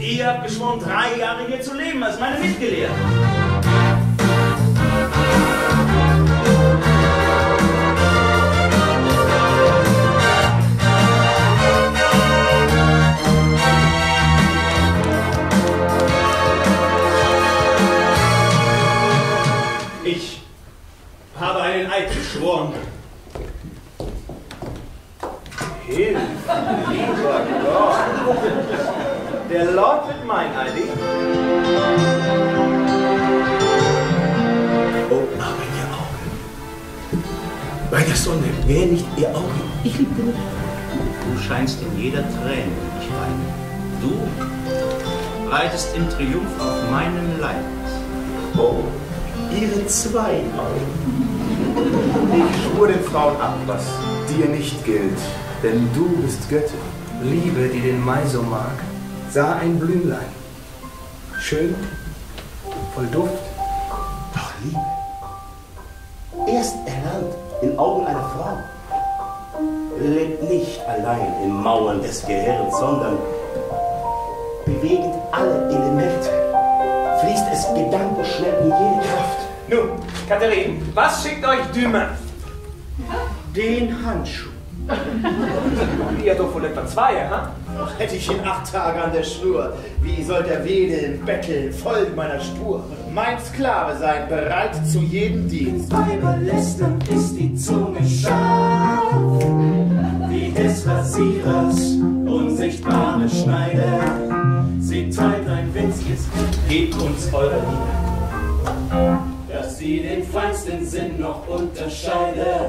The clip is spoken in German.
Ihr habt geschworen, drei Jahre hier zu leben als meine Mitgelehrten. Ich habe einen Eid geschworen. Hilf, lieber Gott. Der Lord wird mein ID. Oh, aber ihr Augen. Bei der Sonne, wäre nicht ihr Auge. Ich liebte dich. Du scheinst in jeder Träne, die ich weine. Du reitest im Triumph auf meinem Leib. Oh, ihre zwei Augen. Ich schwur den Frauen ab, was dir nicht gilt, denn du bist Göttin. Liebe, die den Mai so mag, sah ein Blümlein. Schön, voll Duft. Doch Liebe, erst erlernt in Augen einer Frau, lebt nicht allein in Mauern des Gehirns, sondern bewegend alle Elemente, Nun, Katharin, was schickt euch Dümer? Den Handschuh. Ihr doch wohl etwa zwei, ha? Hätte ich ihn acht Tage an der Schnur, wie soll der Wedel betteln, folgen meiner Spur? Mein Sklave sein, bereit zu jedem Dienst. Weiberlästern ist die Zunge scharf, wie des Rasierers unsichtbare Schneide. Sie teilt ein winziges Gebt uns eure Liebe dass sie den feinsten Sinn noch unterscheide.